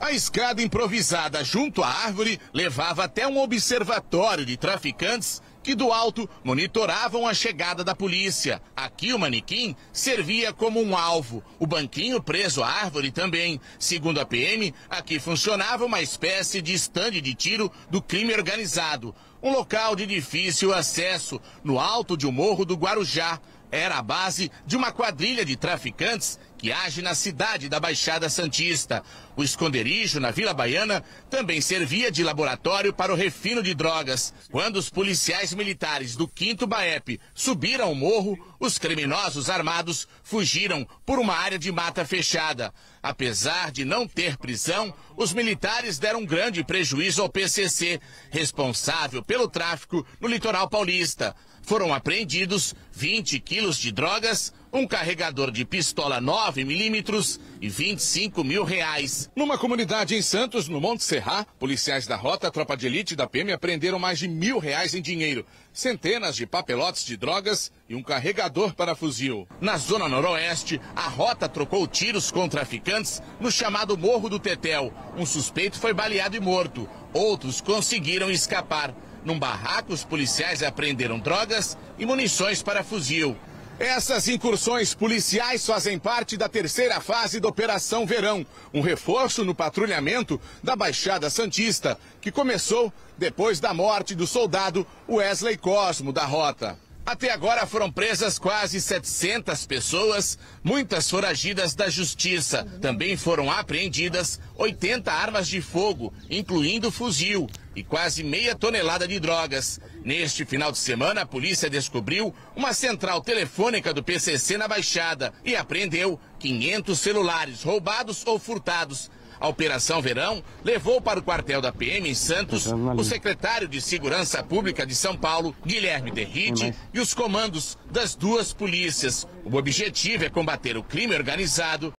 A escada improvisada junto à árvore levava até um observatório de traficantes que do alto monitoravam a chegada da polícia. Aqui o manequim servia como um alvo. O banquinho preso à árvore também. Segundo a PM, aqui funcionava uma espécie de estande de tiro do crime organizado. Um local de difícil acesso, no alto de um morro do Guarujá. Era a base de uma quadrilha de traficantes que age na cidade da Baixada Santista. O esconderijo na Vila Baiana também servia de laboratório para o refino de drogas. Quando os policiais militares do 5 Baep subiram o morro, os criminosos armados fugiram por uma área de mata fechada. Apesar de não ter prisão, os militares deram grande prejuízo ao PCC, responsável pelo tráfico no litoral paulista. Foram apreendidos 20 quilos de drogas, um carregador de pistola 9 milímetros e 25 mil reais. Numa comunidade em Santos, no Monte Serra, policiais da Rota Tropa de Elite da PM apreenderam mais de mil reais em dinheiro, centenas de papelotes de drogas e um carregador para fuzil. Na zona noroeste, a Rota trocou tiros com traficantes no chamado Morro do Tetel. Um suspeito foi baleado e morto. Outros conseguiram escapar. Num barraco, os policiais apreenderam drogas e munições para fuzil. Essas incursões policiais fazem parte da terceira fase da Operação Verão, um reforço no patrulhamento da Baixada Santista, que começou depois da morte do soldado Wesley Cosmo da Rota. Até agora foram presas quase 700 pessoas, muitas foragidas da justiça. Também foram apreendidas 80 armas de fogo, incluindo fuzil, e quase meia tonelada de drogas. Neste final de semana, a polícia descobriu uma central telefônica do PCC na Baixada e apreendeu 500 celulares roubados ou furtados a Operação Verão levou para o quartel da PM em Santos o secretário de Segurança Pública de São Paulo, Guilherme Derrite, e os comandos das duas polícias. O objetivo é combater o crime organizado